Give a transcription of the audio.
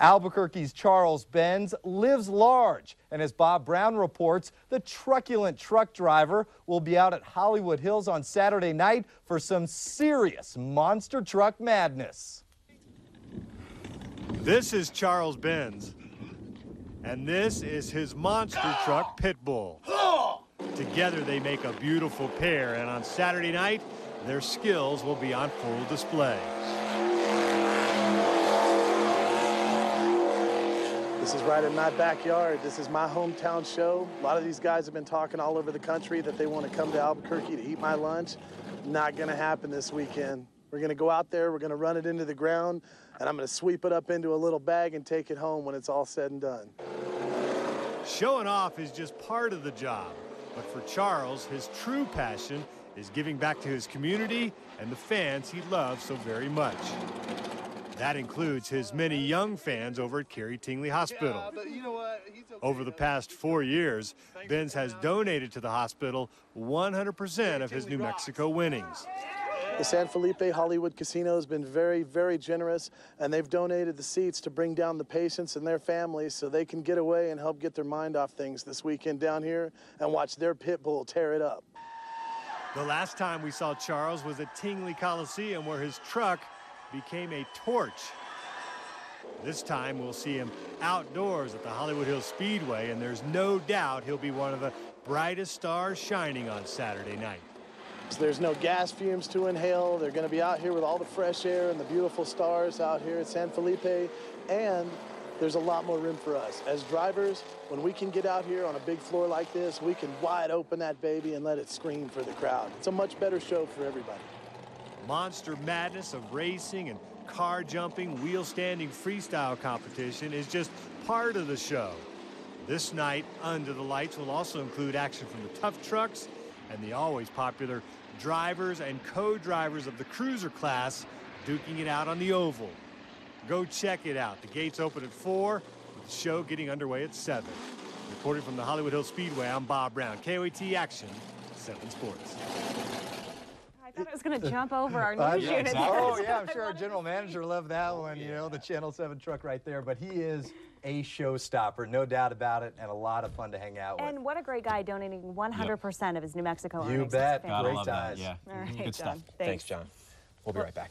Albuquerque's Charles Benns lives large, and as Bob Brown reports, the truculent truck driver will be out at Hollywood Hills on Saturday night for some serious monster truck madness. This is Charles Benns, and this is his monster truck Pitbull. Together they make a beautiful pair, and on Saturday night, their skills will be on full display. This is right in my backyard. This is my hometown show. A lot of these guys have been talking all over the country that they want to come to Albuquerque to eat my lunch. Not going to happen this weekend. We're going to go out there, we're going to run it into the ground, and I'm going to sweep it up into a little bag and take it home when it's all said and done. Showing off is just part of the job. But for Charles, his true passion is giving back to his community and the fans he loves so very much. That includes his many young fans over at Carrie Tingley Hospital. Over the past four years, Benns has donated to the hospital 100% of his New Mexico winnings. The San Felipe Hollywood Casino has been very, very generous, and they've donated the seats to bring down the patients and their families so they can get away and help get their mind off things this weekend down here and watch their pit bull tear it up. The last time we saw Charles was at Tingley Coliseum where his truck became a torch. This time we'll see him outdoors at the Hollywood Hills Speedway, and there's no doubt he'll be one of the brightest stars shining on Saturday night. So there's no gas fumes to inhale. They're going to be out here with all the fresh air and the beautiful stars out here at San Felipe. And there's a lot more room for us. As drivers, when we can get out here on a big floor like this, we can wide open that baby and let it scream for the crowd. It's a much better show for everybody monster madness of racing and car jumping, wheel standing freestyle competition is just part of the show. This night, Under the Lights will also include action from the tough trucks and the always popular drivers and co-drivers of the cruiser class duking it out on the oval. Go check it out. The gates open at 4, with the show getting underway at 7. Reporting from the Hollywood Hills Speedway, I'm Bob Brown. KOAT Action, 7 Sports thought it was going to jump over our news yeah, unit. Exactly. Oh, yeah, I'm sure our general manager loved that oh, one, you know, the Channel 7 truck right there. But he is a showstopper, no doubt about it, and a lot of fun to hang out with. And what a great guy donating 100% yep. of his New Mexico you earnings. bet. Great ties. Yeah. All right, Good John. stuff. Thanks. Thanks, John. We'll be right back.